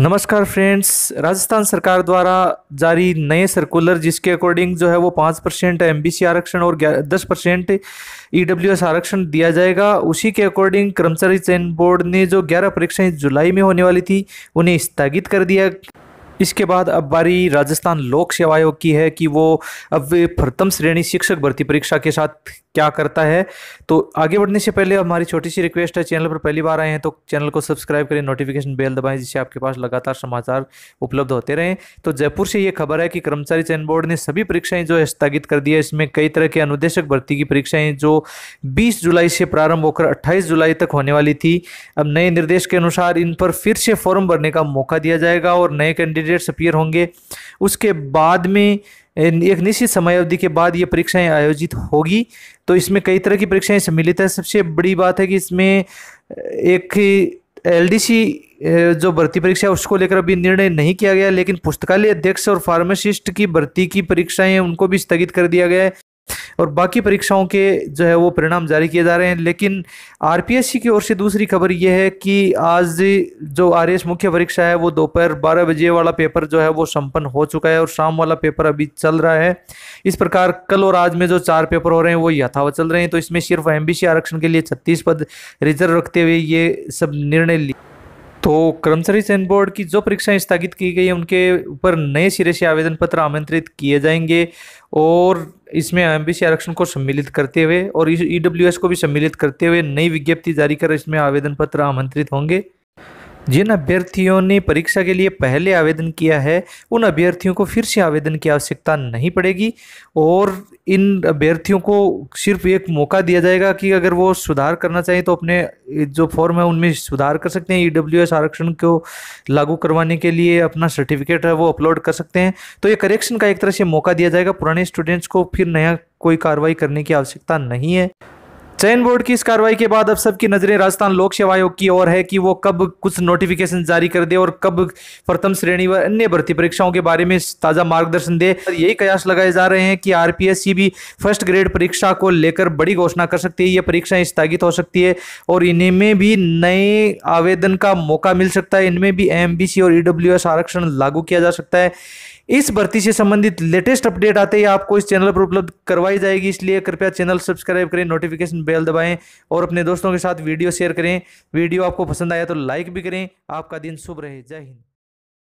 नमस्कार फ्रेंड्स, राजस्थान सरकार द्वारा जारी नए सर्कुलर जिसके अकॉर्डिंग जो है वो पाँच परसेंट एमबीसी आरक्षण और दस परसेंट ईडब्ल्यूएस आरक्षण दिया जाएगा। उसी के अकॉर्डिंग कर्मचारी चयन बोर्ड ने जो ग्यारह परीक्षाएँ जुलाई में होने वाली थी, उन्हें स्थगित कर दिया इसके बाद अब बारी राजस्थान लोक सेवा आयोग की है कि वो अब प्रथम श्रेणी शिक्षक भर्ती परीक्षा के साथ क्या करता है। तो आगे बढ़ने से पहले हमारी छोटी सी रिक्वेस्ट है, चैनल पर पहली बार आए हैं तो चैनल को सब्सक्राइब करें, नोटिफिकेशन बेल दबाएँ, जिससे आपके पास लगातार समाचार उपलब्ध होते रहें। तो जयपुर से ये खबर है कि कर्मचारी चयन बोर्ड ने सभी परीक्षाएँ जो है स्थगित कर दी है, इसमें कई तरह के अनुदेशक भर्ती की परीक्षाएँ जो बीस जुलाई से प्रारंभ होकर अट्ठाईस जुलाई तक होने वाली थी। अब नए निर्देश के अनुसार इन पर फिर से फॉर्म भरने का मौका दिया जाएगा और नए कैंडिडेट्स अपियर होंगे। उसके बाद में एक निश्चित समय अवधि के बाद ये परीक्षाएँ आयोजित होगी। तो इसमें कई तरह की परीक्षाएँ सम्मिलित है। सबसे बड़ी बात है कि इसमें, एक एलडीसी जो भर्ती परीक्षा है, उसको लेकर अभी निर्णय नहीं किया गया, लेकिन पुस्तकालय अध्यक्ष और फार्मासिस्ट की भर्ती की परीक्षाएँ उनको भी स्थगित कर दिया गया है। और बाकी परीक्षाओं के जो है वो परिणाम जारी किए जा रहे हैं। लेकिन आरपीएससी की ओर से दूसरी खबर ये है कि आज जो आरएस मुख्य परीक्षा है वो दोपहर बारह बजे वाला पेपर जो है वो संपन्न हो चुका है और शाम वाला पेपर अभी चल रहा है। इस प्रकार कल और आज में जो चार पेपर हो रहे हैं वो यथावत चल रहे हैं। तो इसमें सिर्फ़ एम आरक्षण के लिए छत्तीस पद रिज़र्व रखते हुए ये सब निर्णय लिए। तो कर्मचारी चयन बोर्ड की जो परीक्षाएँ स्थगित की गई हैं, उनके ऊपर नए सिरे से आवेदन पत्र आमंत्रित किए जाएँगे और इसमें एम आरक्षण को सम्मिलित करते हुए और ईडब्ल्यूएस को भी सम्मिलित करते हुए नई विज्ञप्ति जारी कर इसमें आवेदन पत्र आमंत्रित होंगे। जिन अभ्यर्थियों ने परीक्षा के लिए पहले आवेदन किया है, उन अभ्यर्थियों को फिर से आवेदन की आवश्यकता नहीं पड़ेगी और इन अभ्यर्थियों को सिर्फ़ एक मौका दिया जाएगा कि अगर वो सुधार करना चाहें तो अपने जो फॉर्म है उनमें सुधार कर सकते हैं। ई आरक्षण को लागू करवाने के लिए अपना सर्टिफिकेट है वो अपलोड कर सकते हैं। तो ये करेक्शन का एक तरह से मौका दिया जाएगा। पुराने स्टूडेंट्स को फिर नया कोई कार्रवाई करने की आवश्यकता नहीं है। चयन बोर्ड की इस कार्रवाई के बाद अब सबकी नज़रें राजस्थान लोक सेवा आयोग की ओर है कि वो कब कुछ नोटिफिकेशन जारी कर दे और कब प्रथम श्रेणी व अन्य भर्ती परीक्षाओं के बारे में ताज़ा मार्गदर्शन दे। यही कयास लगाए जा रहे हैं कि आरपीएससी भी फ़र्स्ट ग्रेड परीक्षा को लेकर बड़ी घोषणा कर सकती है। ये परीक्षाएँ स्थगित हो सकती है और इनमें भी नए आवेदन का मौका मिल सकता है। इनमें भी एमबीसी और ई आरक्षण लागू किया जा सकता है। इस भर्ती से संबंधित लेटेस्ट अपडेट आते ही आपको इस चैनल पर उपलब्ध करवाई जाएगी। इसलिए कृपया चैनल सब्सक्राइब करें, नोटिफिकेशन बेल दबाएँ और अपने दोस्तों के साथ वीडियो शेयर करें। वीडियो आपको पसंद आया तो लाइक भी करें। आपका दिन शुभ रहे। जय हिंद।